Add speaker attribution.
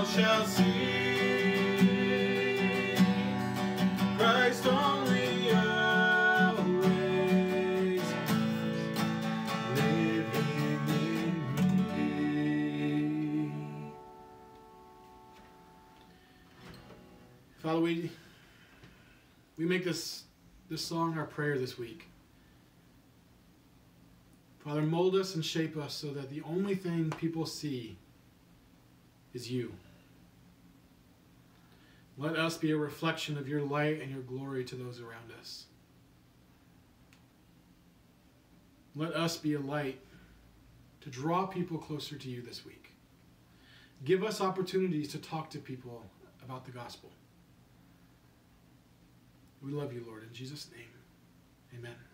Speaker 1: shall see Christ only always living in me. Father, we we make this this song our prayer this week. Father, mold us and shape us so that the only thing people see is you. Let us be a reflection of your light and your glory to those around us. Let us be a light to draw people closer to you this week. Give us opportunities to talk to people about the gospel. We love you, Lord. In Jesus' name, amen.